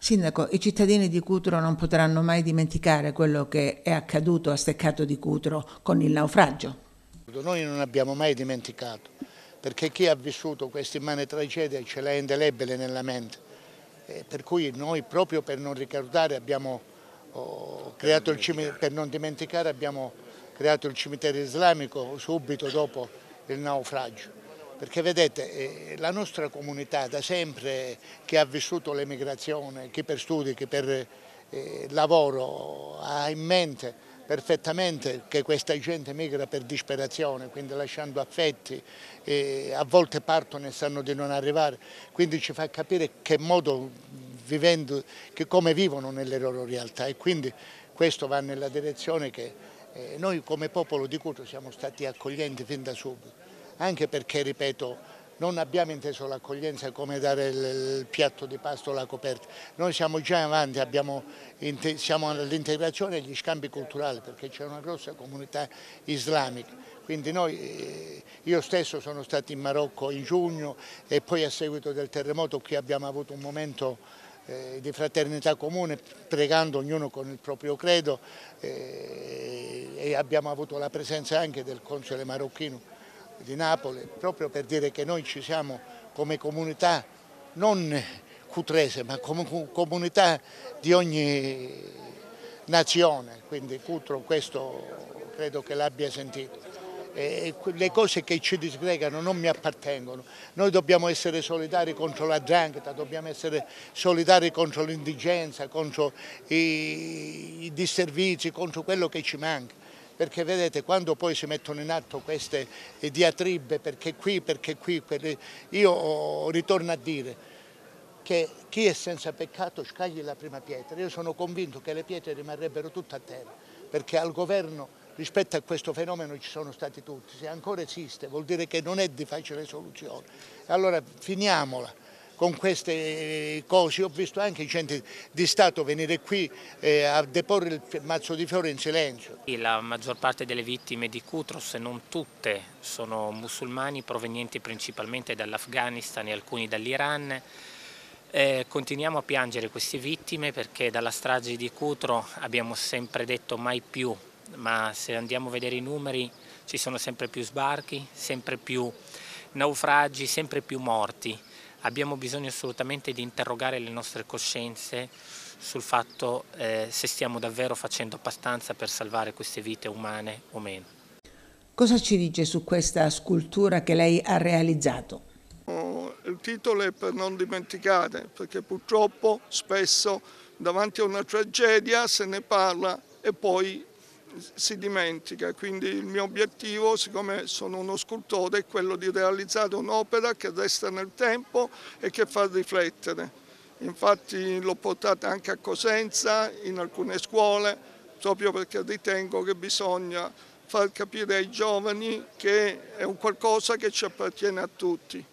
Sindaco, i cittadini di Cutro non potranno mai dimenticare quello che è accaduto a Steccato di Cutro con il naufragio. Noi non abbiamo mai dimenticato, perché chi ha vissuto questa immane tragedia ce l'ha indelebile nella mente. Per cui noi proprio per non ricordare abbiamo oh, creato il cimitero, per non dimenticare abbiamo creato il cimitero islamico subito dopo il naufragio perché vedete eh, la nostra comunità da sempre che ha vissuto l'emigrazione, chi per studi, chi per eh, lavoro, ha in mente perfettamente che questa gente migra per disperazione, quindi lasciando affetti, eh, a volte partono e sanno di non arrivare, quindi ci fa capire che modo vivendo, che come vivono nelle loro realtà. E quindi questo va nella direzione che noi come popolo di Cutro siamo stati accoglienti fin da subito anche perché, ripeto, non abbiamo inteso l'accoglienza come dare il, piatto di pasto o la coperta. Noi siamo già avanti, abbiamo, siamo all'integrazione e agli scambi culturali perché c'è una grossa comunità islamica. Quindi noi, eh, io stesso sono stato in Marocco in giugno e poi a seguito del terremoto qui abbiamo avuto un momento eh, di fraternità comune pregando ognuno con il proprio credo eh, e abbiamo avuto la presenza anche del console marocchino di Napoli, proprio per dire che noi ci siamo come comunità non cutrese, ma come comunità di ogni nazione, quindi Cutro questo credo che l'abbia sentito. E le cose che ci disgregano non mi appartengono, noi dobbiamo essere solidari contro la drangheta, dobbiamo essere solidari contro l'indigenza, contro i, i disservizi, contro quello che ci manca perché vedete quando poi si mettono in atto queste diatribe perché qui, perché qui, io ritorno a dire che chi è senza peccato scagli la prima pietra, io sono convinto che le pietre rimarrebbero tutte a terra perché al governo rispetto a questo fenomeno ci sono stati tutti, se ancora esiste vuol dire che non è di facile soluzione, allora finiamola con queste cose. Ho visto anche gente di Stato venire qui eh, a deporre il mazzo di fiori in silenzio. La maggior parte delle vittime di Cutro, se non tutte, sono musulmani provenienti principalmente dall'Afghanistan e alcuni dall'Iran. Eh, continuiamo a piangere queste vittime perché dalla strage di Cutro abbiamo sempre detto mai più, ma se andiamo a vedere i numeri ci sono sempre più sbarchi, sempre più naufragi, sempre più morti abbiamo bisogno assolutamente di interrogare le nostre coscienze sul fatto eh, se stiamo davvero facendo abbastanza per salvare queste vite umane o meno. Cosa ci dice su questa scultura che lei ha realizzato? Il titolo è per non dimenticare, perché purtroppo spesso davanti a una tragedia se ne parla e poi si dimentica, quindi il mio obiettivo, siccome sono uno scultore, è quello di realizzare un'opera che resta nel tempo e che fa riflettere. Infatti l'ho portata anche a Cosenza, in alcune scuole, proprio perché ritengo che bisogna far capire ai giovani che è un qualcosa che ci appartiene a tutti.